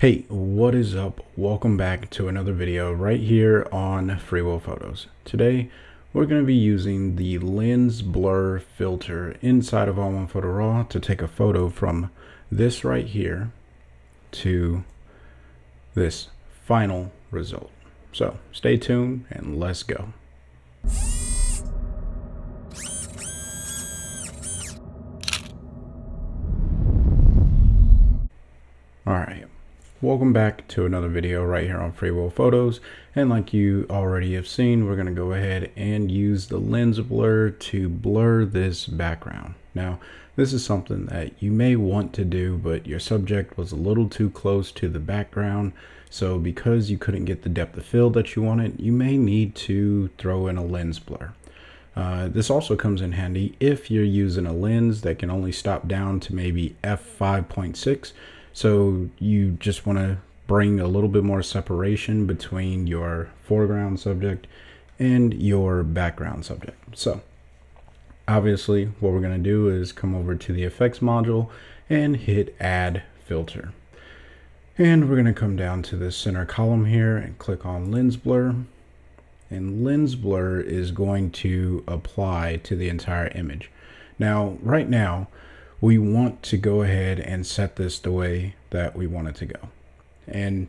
Hey, what is up? Welcome back to another video right here on Freewill Photos. Today, we're going to be using the lens blur filter inside of ON1 Photo Raw to take a photo from this right here to this final result. So stay tuned and let's go. Welcome back to another video right here on Freewill Photos. And like you already have seen, we're going to go ahead and use the lens blur to blur this background. Now, this is something that you may want to do, but your subject was a little too close to the background. So because you couldn't get the depth of field that you wanted, you may need to throw in a lens blur. Uh, this also comes in handy if you're using a lens that can only stop down to maybe f5.6 so you just want to bring a little bit more separation between your foreground subject and your background subject. So obviously what we're going to do is come over to the effects module and hit add filter. And we're going to come down to the center column here and click on lens blur. And lens blur is going to apply to the entire image. Now, right now, we want to go ahead and set this the way that we want it to go. And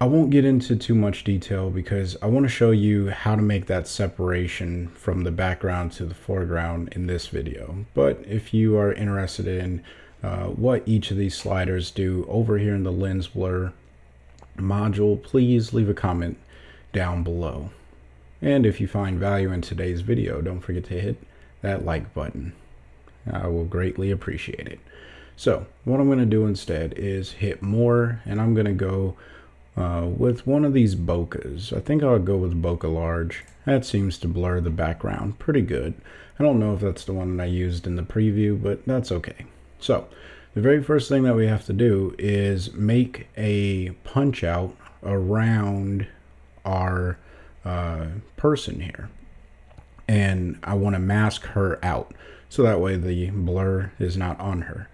I won't get into too much detail because I want to show you how to make that separation from the background to the foreground in this video. But if you are interested in uh, what each of these sliders do over here in the lens blur module, please leave a comment down below. And if you find value in today's video, don't forget to hit that like button. I will greatly appreciate it. So what I'm going to do instead is hit more and I'm going to go uh, with one of these bokehs. I think I'll go with bokeh large. That seems to blur the background pretty good. I don't know if that's the one that I used in the preview, but that's okay. So the very first thing that we have to do is make a punch out around our uh, person here. And I want to mask her out so that way the blur is not on her.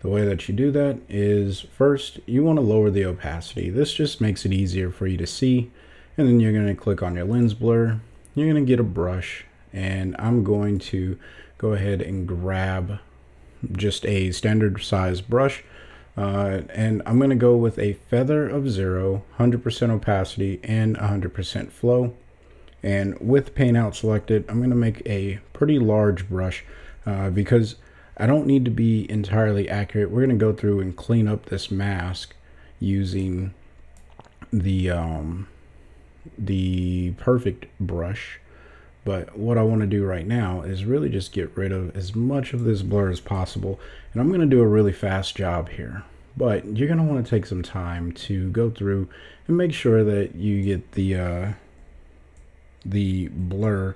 The way that you do that is first you want to lower the opacity. This just makes it easier for you to see and then you're going to click on your lens blur. You're going to get a brush and I'm going to go ahead and grab just a standard size brush uh, and I'm going to go with a feather of zero, 100% opacity and 100% flow. And with paint out selected, I'm going to make a pretty large brush uh, because I don't need to be entirely accurate. We're going to go through and clean up this mask using the um, the perfect brush. But what I want to do right now is really just get rid of as much of this blur as possible. And I'm going to do a really fast job here. But you're going to want to take some time to go through and make sure that you get the uh, the blur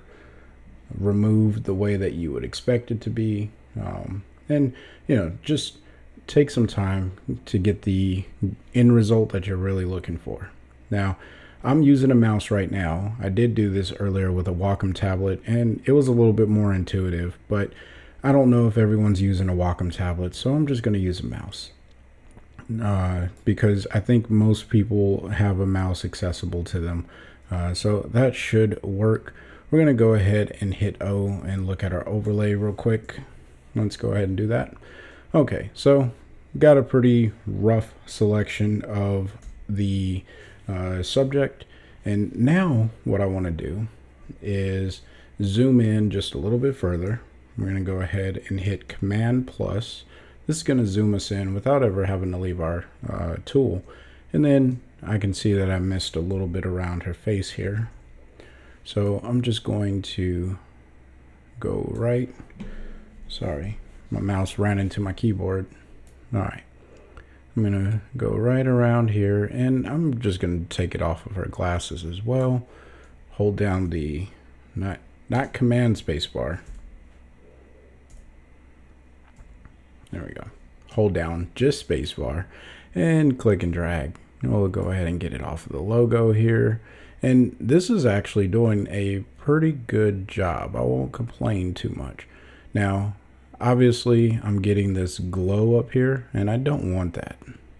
removed the way that you would expect it to be. Um, and, you know, just take some time to get the end result that you're really looking for. Now, I'm using a mouse right now. I did do this earlier with a Wacom tablet and it was a little bit more intuitive, but I don't know if everyone's using a Wacom tablet, so I'm just going to use a mouse. Uh, because I think most people have a mouse accessible to them. Uh, so that should work. We're going to go ahead and hit O and look at our overlay real quick. Let's go ahead and do that. Okay, so got a pretty rough selection of the uh, subject. And now what I want to do is zoom in just a little bit further. We're going to go ahead and hit Command plus. This is going to zoom us in without ever having to leave our uh, tool. And then I can see that I missed a little bit around her face here. So I'm just going to go right. Sorry, my mouse ran into my keyboard. All right. I'm going to go right around here and I'm just going to take it off of her glasses as well. Hold down the, not, not command spacebar. There we go. Hold down just spacebar and click and drag. We'll go ahead and get it off of the logo here. And this is actually doing a pretty good job. I won't complain too much. Now, obviously, I'm getting this glow up here, and I don't want that.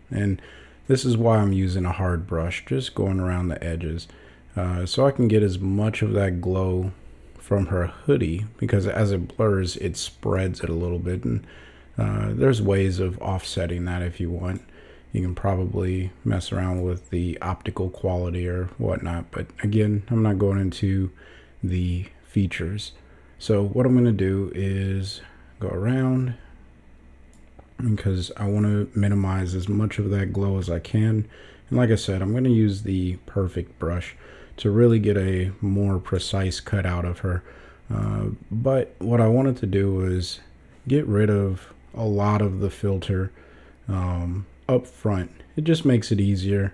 And this is why I'm using a hard brush, just going around the edges. Uh, so I can get as much of that glow from her hoodie because as it blurs, it spreads it a little bit. And uh, there's ways of offsetting that if you want. You can probably mess around with the optical quality or whatnot. But again, I'm not going into the features. So what I'm going to do is go around because I want to minimize as much of that glow as I can. And like I said, I'm going to use the perfect brush to really get a more precise cut out of her. Uh, but what I wanted to do was get rid of a lot of the filter um, up front. It just makes it easier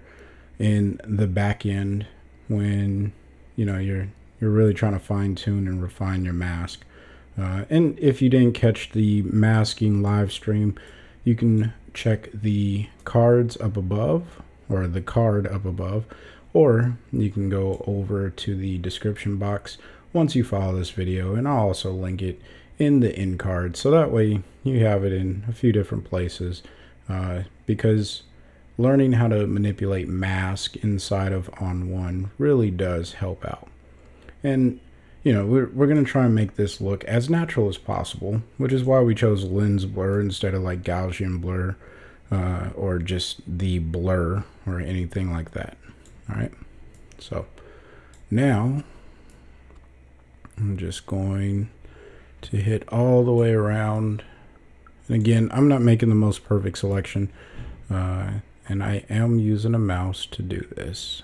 in the back end when you know you're you're really trying to fine tune and refine your mask. Uh, and if you didn't catch the masking live stream, you can check the cards up above or the card up above, or you can go over to the description box once you follow this video, and I'll also link it in the in card so that way you have it in a few different places uh, because learning how to manipulate mask inside of ON1 really does help out. And you know, we're, we're going to try and make this look as natural as possible, which is why we chose lens blur instead of like Gaussian blur uh, or just the blur or anything like that. All right. So now I'm just going to hit all the way around. And again, I'm not making the most perfect selection. Uh, and I am using a mouse to do this.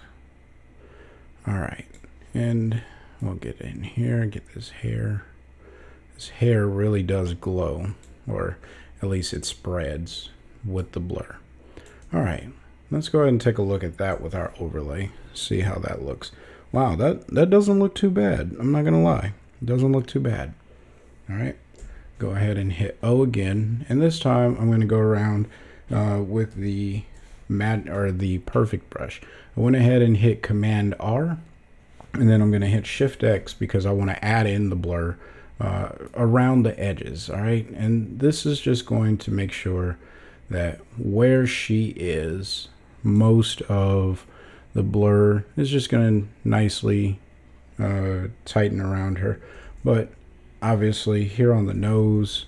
All right. And We'll get in here, get this hair. This hair really does glow, or at least it spreads with the blur. All right, let's go ahead and take a look at that with our overlay. See how that looks. Wow, that, that doesn't look too bad. I'm not gonna lie. It doesn't look too bad. All right, go ahead and hit O again. And this time I'm gonna go around uh, with the mat or the perfect brush. I went ahead and hit Command R and then I'm going to hit shift X because I want to add in the blur uh, around the edges all right and this is just going to make sure that where she is most of the blur is just going to nicely uh, tighten around her but obviously here on the nose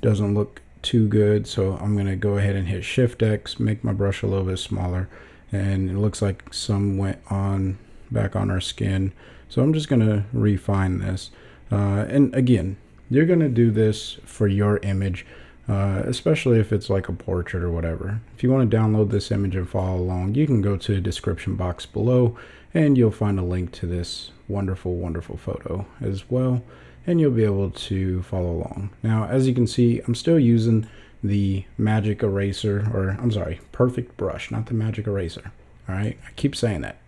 doesn't look too good so I'm going to go ahead and hit shift X make my brush a little bit smaller and it looks like some went on back on our skin. So I'm just going to refine this. Uh, and again, you're going to do this for your image, uh, especially if it's like a portrait or whatever. If you want to download this image and follow along, you can go to the description box below and you'll find a link to this wonderful, wonderful photo as well. And you'll be able to follow along. Now, as you can see, I'm still using the magic eraser, or I'm sorry, perfect brush, not the magic eraser. All right, I keep saying that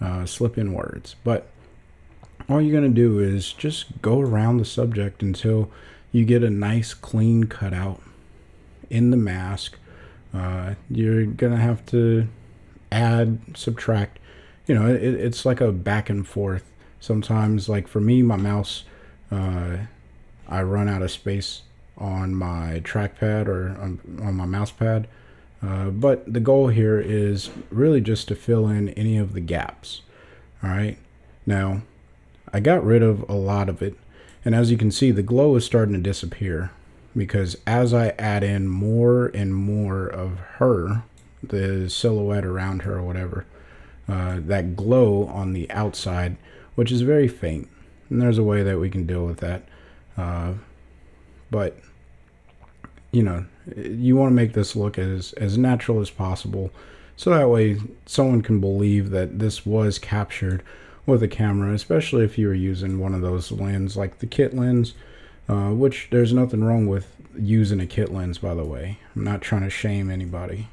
uh, slip in words. But all you're going to do is just go around the subject until you get a nice clean cutout in the mask. Uh, you're going to have to add, subtract. You know, it, it's like a back and forth. Sometimes, like for me, my mouse, uh, I run out of space on my trackpad or on, on my mouse pad. Uh, but the goal here is really just to fill in any of the gaps. All right. Now, I got rid of a lot of it. And as you can see, the glow is starting to disappear because as I add in more and more of her, the silhouette around her or whatever, uh, that glow on the outside, which is very faint. And there's a way that we can deal with that. Uh, but you know, you want to make this look as, as natural as possible. So that way someone can believe that this was captured with a camera, especially if you were using one of those lens like the kit lens, uh, which there's nothing wrong with using a kit lens, by the way. I'm not trying to shame anybody.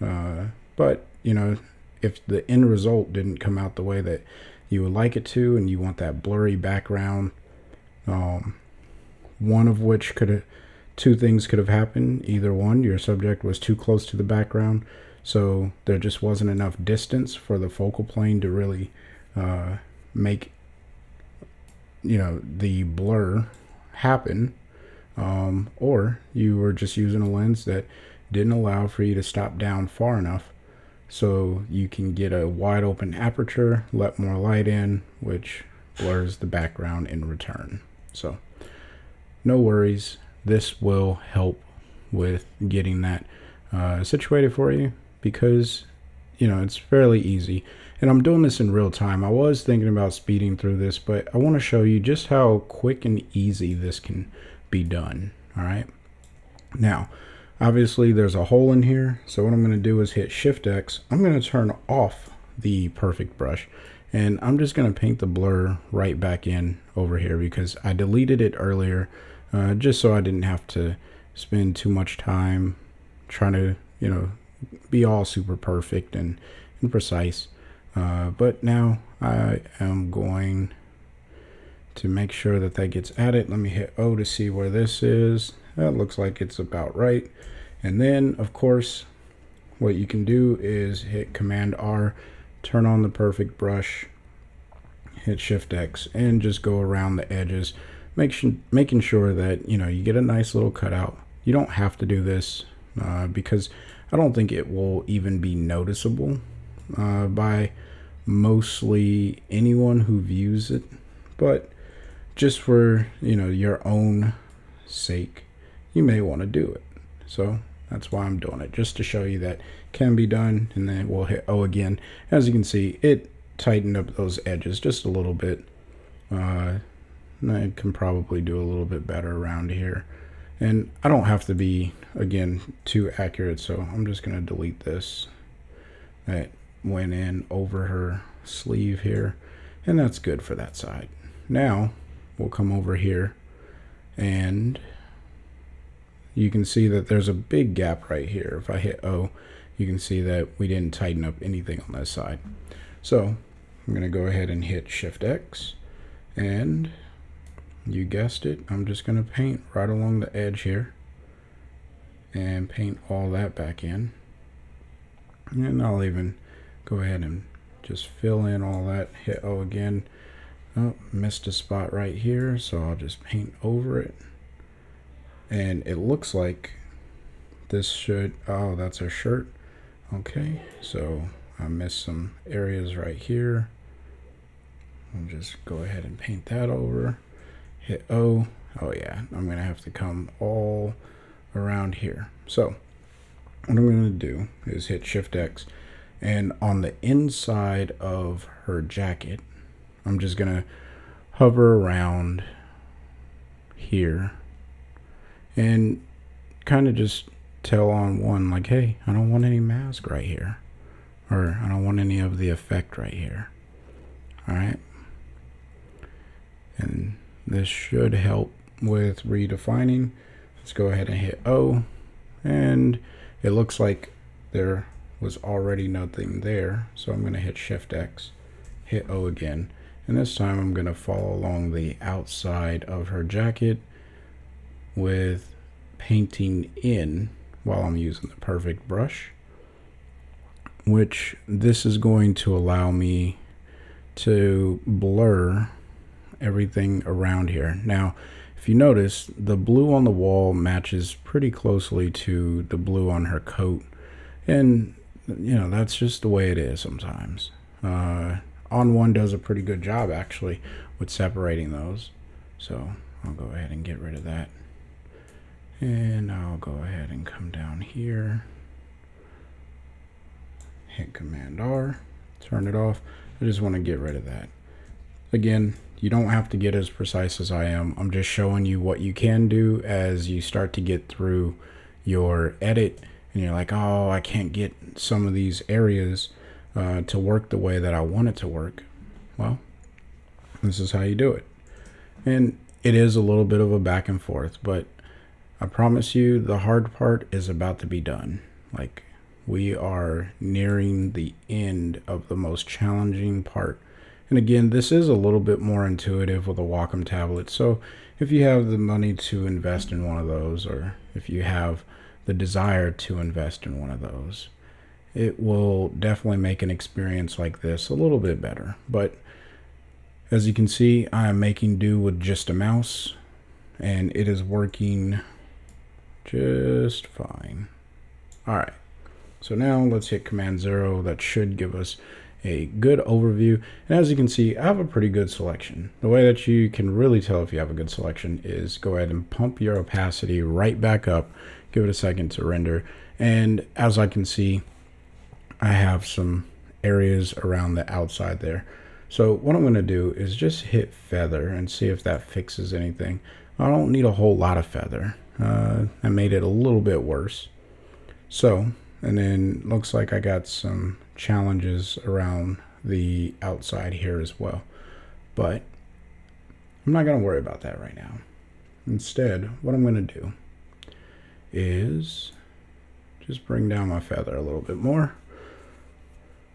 Uh, but, you know, if the end result didn't come out the way that you would like it to and you want that blurry background, um, one of which could two things could have happened. Either one, your subject was too close to the background, so there just wasn't enough distance for the focal plane to really uh, make you know the blur happen, um, or you were just using a lens that didn't allow for you to stop down far enough so you can get a wide open aperture, let more light in, which blurs the background in return. So no worries, this will help with getting that uh, situated for you because you know it's fairly easy and I'm doing this in real time. I was thinking about speeding through this, but I want to show you just how quick and easy this can be done. All right. Now, obviously there's a hole in here. So what I'm going to do is hit Shift X. I'm going to turn off the perfect brush and I'm just going to paint the blur right back in over here because I deleted it earlier uh, just so I didn't have to spend too much time trying to, you know, be all super perfect and, and precise. Uh, but now I am going to make sure that that gets added. Let me hit O to see where this is. That looks like it's about right. And then, of course, what you can do is hit Command R, turn on the perfect brush, hit Shift X, and just go around the edges, make sure, making sure that you know you get a nice little cutout. You don't have to do this uh, because I don't think it will even be noticeable uh, by mostly anyone who views it, but just for you know your own sake, you may want to do it. So that's why I'm doing it, just to show you that can be done. And then we'll hit O again. As you can see, it tightened up those edges just a little bit. Uh, I can probably do a little bit better around here. And I don't have to be, again, too accurate, so I'm just going to delete this. That went in over her sleeve here and that's good for that side now we'll come over here and you can see that there's a big gap right here. If I hit O you can see that we didn't tighten up anything on this side. So I'm gonna go ahead and hit shift X and you guessed it I'm just gonna paint right along the edge here and paint all that back in. And I'll even go ahead and just fill in all that hit O again. Oh missed a spot right here so I'll just paint over it and it looks like this should oh that's a shirt. Okay so I missed some areas right here. I'll just go ahead and paint that over. Hit O. Oh yeah I'm gonna have to come all around here. So what I'm gonna do is hit shift X and on the inside of her jacket I'm just gonna hover around here and kind of just tell ON1 like hey I don't want any mask right here or I don't want any of the effect right here all right and this should help with redefining let's go ahead and hit O and it looks like there was already nothing there. So I'm going to hit Shift X, hit O again. And this time I'm going to follow along the outside of her jacket with painting in while I'm using the perfect brush, which this is going to allow me to blur everything around here. Now, if you notice, the blue on the wall matches pretty closely to the blue on her coat. And you know, that's just the way it is sometimes. Uh, On1 does a pretty good job actually with separating those. So I'll go ahead and get rid of that. And I'll go ahead and come down here, hit Command R, turn it off. I just want to get rid of that. Again, you don't have to get as precise as I am. I'm just showing you what you can do as you start to get through your edit and you're like, oh, I can't get some of these areas uh, to work the way that I want it to work. Well, this is how you do it. And it is a little bit of a back and forth, but I promise you the hard part is about to be done. Like, we are nearing the end of the most challenging part. And again, this is a little bit more intuitive with a Wacom tablet. So if you have the money to invest in one of those, or if you have the desire to invest in one of those. It will definitely make an experience like this a little bit better. But as you can see, I am making do with just a mouse and it is working just fine. All right. So now let's hit Command Zero. That should give us a good overview. And as you can see, I have a pretty good selection. The way that you can really tell if you have a good selection is go ahead and pump your opacity right back up. Give it a second to render. And as I can see, I have some areas around the outside there. So what I'm going to do is just hit feather and see if that fixes anything. I don't need a whole lot of feather. Uh, I made it a little bit worse. So, and then looks like I got some challenges around the outside here as well. But I'm not going to worry about that right now. Instead, what I'm going to do is just bring down my feather a little bit more.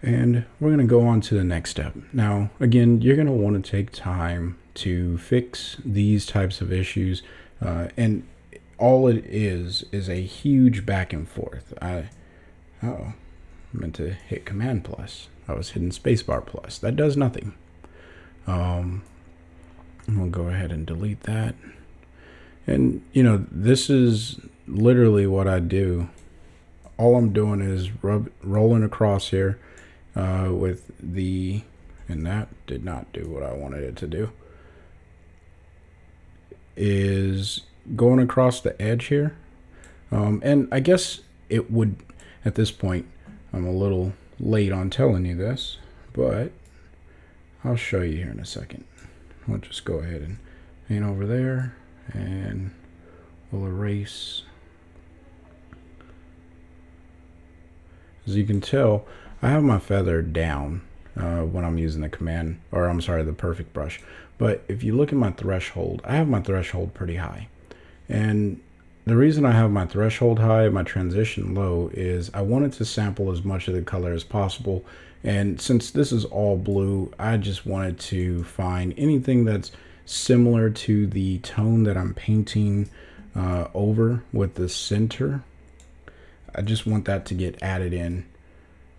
And we're going to go on to the next step. Now, again, you're going to want to take time to fix these types of issues. Uh, and all it is is a huge back and forth. I, oh, meant to hit Command plus. I was hitting Spacebar plus. That does nothing. Um, we'll go ahead and delete that. And you know, this is literally what I do. All I'm doing is rub, rolling across here uh, with the, and that did not do what I wanted it to do. Is going across the edge here. Um, and I guess it would, at this point, I'm a little late on telling you this, but I'll show you here in a second. We'll just go ahead and paint over there and we'll erase. As you can tell, I have my feather down uh, when I'm using the command, or I'm sorry, the perfect brush. But if you look at my threshold, I have my threshold pretty high. And the reason I have my threshold high, and my transition low, is I wanted to sample as much of the color as possible. And since this is all blue, I just wanted to find anything that's similar to the tone that I'm painting uh, over with the center. I just want that to get added in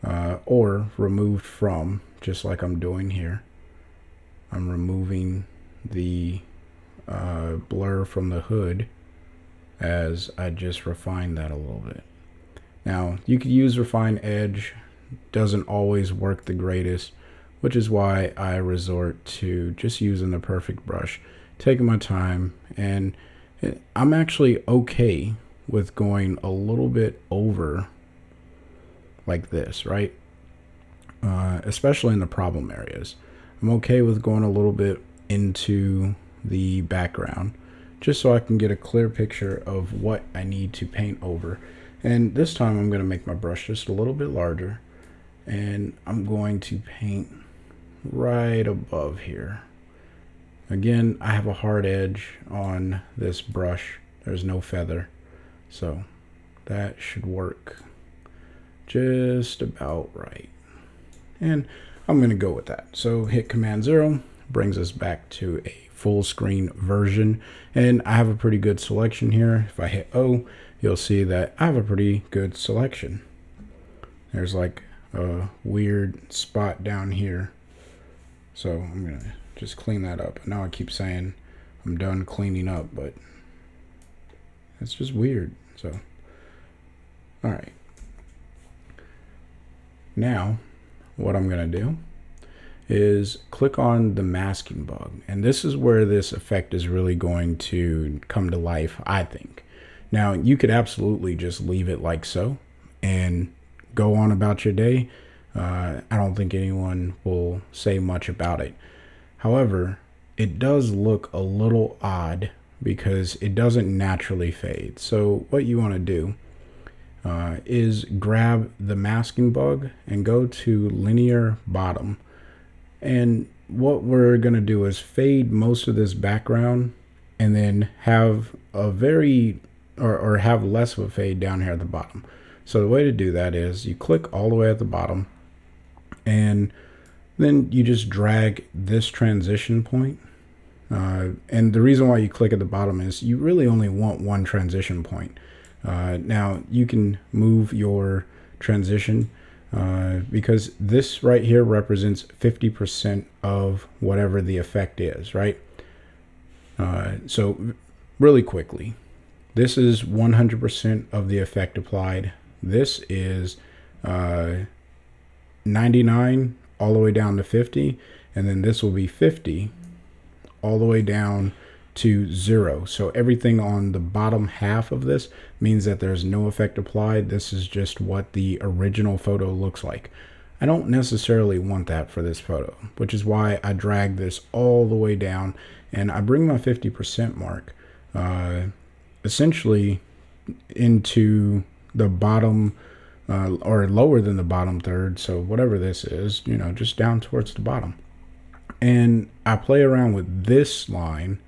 uh, or removed from, just like I'm doing here. I'm removing the uh, blur from the hood as I just refined that a little bit. Now, you could use Refine Edge, doesn't always work the greatest, which is why I resort to just using the perfect brush, taking my time, and I'm actually okay with going a little bit over like this, right? Uh, especially in the problem areas. I'm okay with going a little bit into the background just so I can get a clear picture of what I need to paint over. And this time I'm going to make my brush just a little bit larger and I'm going to paint right above here. Again, I have a hard edge on this brush. There's no feather. So that should work just about right. And I'm going to go with that. So hit Command 0 brings us back to a full screen version. And I have a pretty good selection here. If I hit O, you'll see that I have a pretty good selection. There's like a weird spot down here. So I'm going to just clean that up. Now I keep saying I'm done cleaning up, but it's just weird. So, all right. Now, what I'm going to do is click on the masking bug. And this is where this effect is really going to come to life, I think. Now, you could absolutely just leave it like so and go on about your day. Uh, I don't think anyone will say much about it. However, it does look a little odd because it doesn't naturally fade. So what you want to do uh, is grab the masking bug and go to linear bottom and what we're going to do is fade most of this background and then have a very, or, or have less of a fade down here at the bottom. So the way to do that is you click all the way at the bottom and then you just drag this transition point. Uh, and the reason why you click at the bottom is you really only want one transition point. Uh, now you can move your transition uh, because this right here represents 50% of whatever the effect is, right? Uh, so really quickly, this is 100% of the effect applied. This is uh, 99 all the way down to 50 and then this will be 50 all the way down to zero. So everything on the bottom half of this means that there's no effect applied. This is just what the original photo looks like. I don't necessarily want that for this photo, which is why I drag this all the way down and I bring my 50% mark uh, essentially into the bottom uh, or lower than the bottom third. So whatever this is, you know, just down towards the bottom. And I play around with this line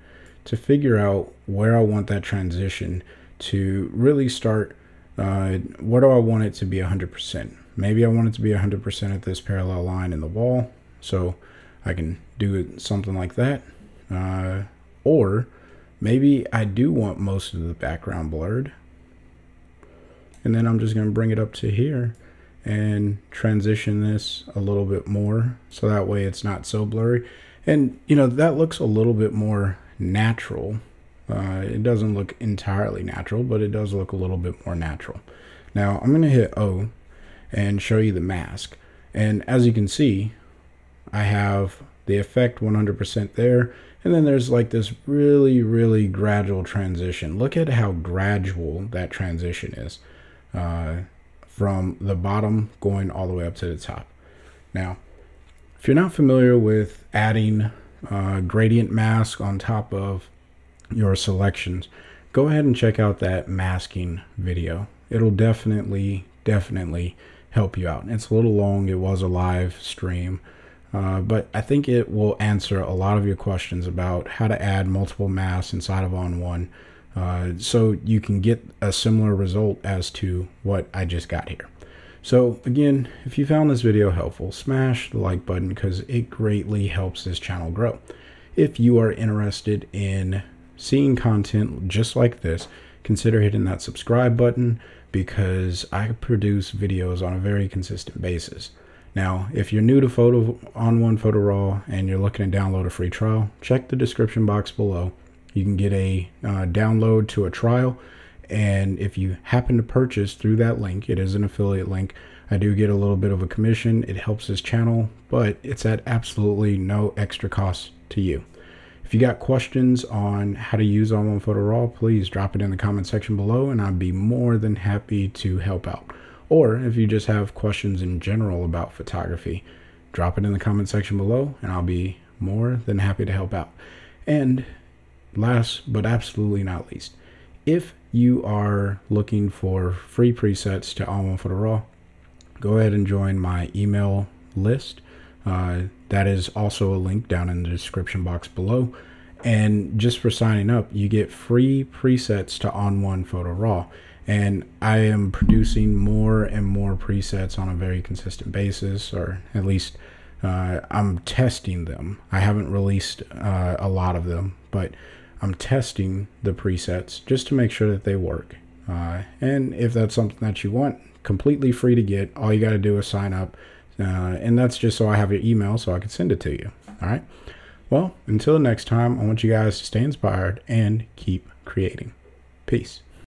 to figure out where I want that transition to really start. Uh, where do I want it to be 100%? Maybe I want it to be 100% at this parallel line in the wall. So I can do something like that. Uh, or maybe I do want most of the background blurred. And then I'm just going to bring it up to here and transition this a little bit more so that way it's not so blurry. And, you know, that looks a little bit more natural. Uh, it doesn't look entirely natural, but it does look a little bit more natural. Now I'm going to hit O and show you the mask. And as you can see, I have the effect 100% there. And then there's like this really, really gradual transition. Look at how gradual that transition is uh, from the bottom going all the way up to the top. Now, if you're not familiar with adding uh, gradient mask on top of your selections, go ahead and check out that masking video. It'll definitely, definitely help you out. It's a little long. It was a live stream. Uh, but I think it will answer a lot of your questions about how to add multiple masks inside of ON1 uh, so you can get a similar result as to what I just got here. So again, if you found this video helpful, smash the like button because it greatly helps this channel grow. If you are interested in seeing content just like this, consider hitting that subscribe button because I produce videos on a very consistent basis. Now, if you're new to Photo ON1 Photo Raw and you're looking to download a free trial, check the description box below. You can get a uh, download to a trial and if you happen to purchase through that link, it is an affiliate link. I do get a little bit of a commission. It helps this channel, but it's at absolutely no extra cost to you. If you got questions on how to use ON1 Photo Raw, please drop it in the comment section below and I'd be more than happy to help out. Or if you just have questions in general about photography, drop it in the comment section below and I'll be more than happy to help out. And last but absolutely not least, if you are looking for free presets to ON1 Photo Raw, go ahead and join my email list. Uh, that is also a link down in the description box below. And just for signing up, you get free presets to ON1 Photo Raw. And I am producing more and more presets on a very consistent basis, or at least uh, I'm testing them. I haven't released uh, a lot of them, but I'm testing the presets just to make sure that they work. Uh, and if that's something that you want, completely free to get. All you got to do is sign up. Uh, and that's just so I have your email so I can send it to you. All right. Well, until next time, I want you guys to stay inspired and keep creating. Peace.